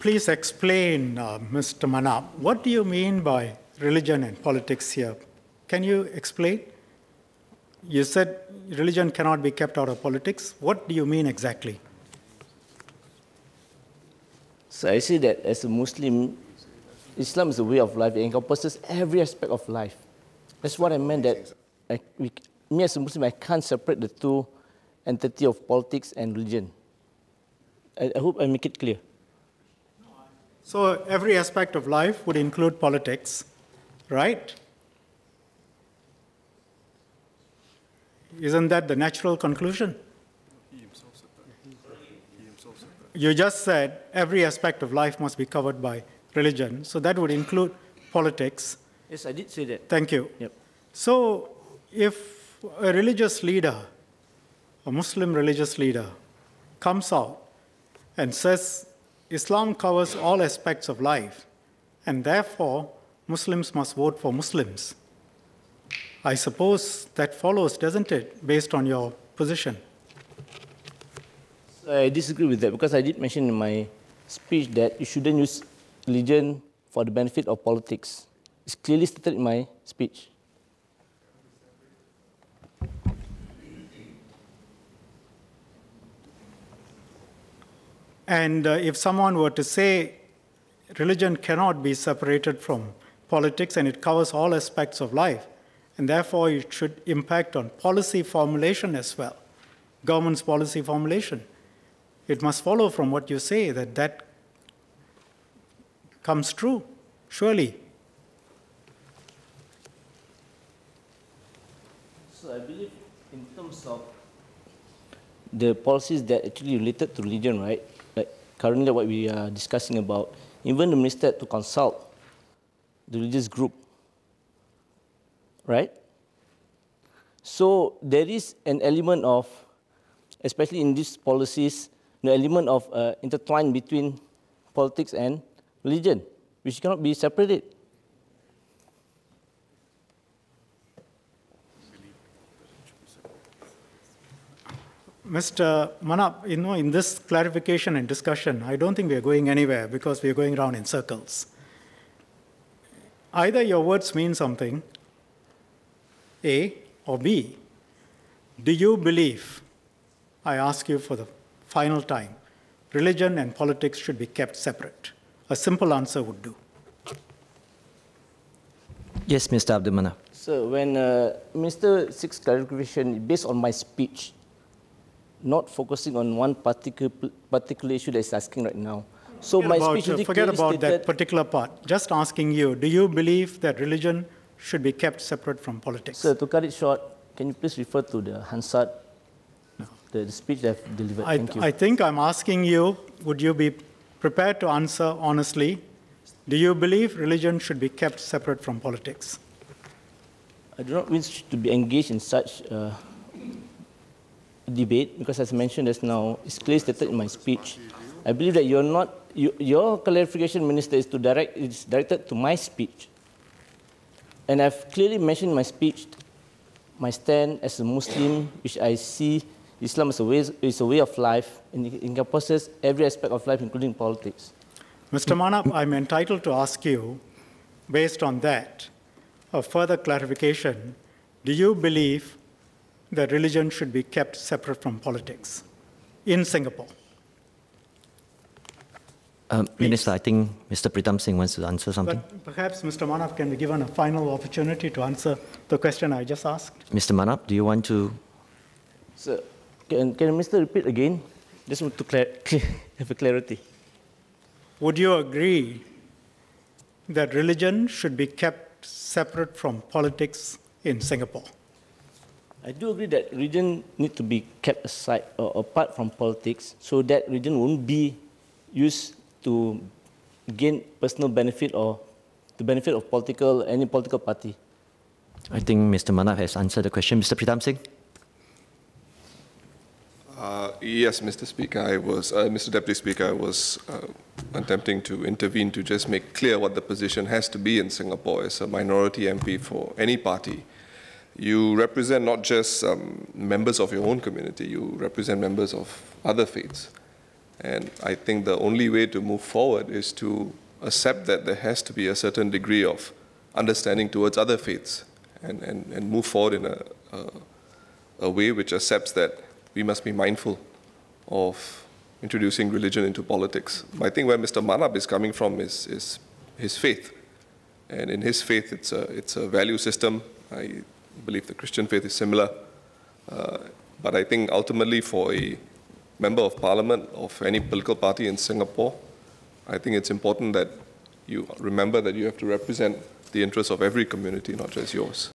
Please explain, uh, Mr. Manap, what do you mean by religion and politics here? Can you explain? You said religion cannot be kept out of politics. What do you mean exactly? So I see that as a Muslim, Islam is a way of life. It encompasses every aspect of life. That's what I meant that I, we, me as a Muslim, I can't separate the two entity of politics and religion. I, I hope I make it clear. So every aspect of life would include politics, right? Isn't that the natural conclusion? You just said every aspect of life must be covered by religion, so that would include politics. Yes, I did say that. Thank you. Yep. So, if a religious leader, a Muslim religious leader, comes out and says Islam covers all aspects of life, and therefore Muslims must vote for Muslims, I suppose that follows, doesn't it, based on your position? I disagree with that because I did mention in my speech that you shouldn't use religion for the benefit of politics. It's clearly stated in my speech. And uh, if someone were to say religion cannot be separated from politics and it covers all aspects of life, and therefore it should impact on policy formulation as well, government's policy formulation. It must follow from what you say that that comes true, surely. So I believe in terms of the policies that are actually related to religion, right? Currently what we are discussing about, even the minister to consult the religious group, right? So there is an element of, especially in these policies, the element of uh, intertwine between politics and religion, which cannot be separated. Mr. Manap, you know, in this clarification and discussion, I don't think we are going anywhere because we are going around in circles. Either your words mean something, A, or B. Do you believe, I ask you for the final time, religion and politics should be kept separate? A simple answer would do. Yes, Mr. Abdul Manap. So when uh, Minister seeks clarification based on my speech, not focusing on one particular, particular issue that is asking right now. So forget my about, speech uh, forget about that particular part. Just asking you, do you believe that religion should be kept separate from politics? Sir, to cut it short, can you please refer to the Hansard, no. the, the, speech that I've delivered? I, Thank you. I think I'm asking you, would you be prepared to answer honestly? Do you believe religion should be kept separate from politics? I do not wish to be engaged in such uh, debate because, as I mentioned just now, it's clearly stated in my speech. I believe that you're not, you, your clarification, Minister, is to direct, is directed to my speech. And I've clearly mentioned in my speech my stand as a Muslim, which I see Islam as a way, is a way of life and it encompasses every aspect of life, including politics. Mr. Manap, I'm entitled to ask you, based on that, a further clarification. Do you believe that religion should be kept separate from politics in Singapore? Um, Minister, I think Mr. Pritam Singh wants to answer something. But perhaps Mr. Manap can be given a final opportunity to answer the question I just asked. Mr. Manap, do you want to? Sir, can, can Mr. repeat again? Just want to clear, have a clarity. Would you agree that religion should be kept separate from politics in Singapore? I do agree that religion need to be kept aside or apart from politics so that religion won't be used to gain personal benefit or the benefit of political any political party. I think Mr. Manap has answered the question. Mr. Pritam Singh? Uh, yes, Mr. Speaker, I was, uh, Mr. Deputy Speaker, I was uh, attempting to intervene to just make clear what the position has to be in Singapore as a minority MP for any party. You represent not just um, members of your own community, you represent members of other faiths. And I think the only way to move forward is to accept that there has to be a certain degree of understanding towards other faiths and, and, and move forward in a, a, a way which accepts that we must be mindful of introducing religion into politics. I think where Mr. Manap is coming from is, is his faith. And in his faith, it's a, it's a value system. I believe the Christian faith is similar. Uh, but I think ultimately, for a member of parliament of any political party in Singapore, I think it's important that you remember that you have to represent the interests of every community, not just yours.